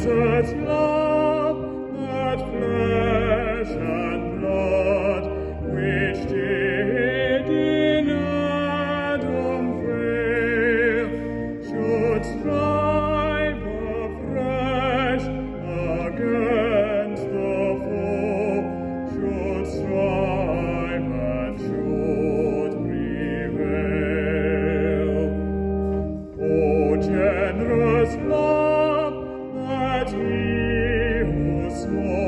Jesus' love, that flesh and blood, which did in Adam fail, should strive against the foe, should strive and should prevail. O generous love, Christus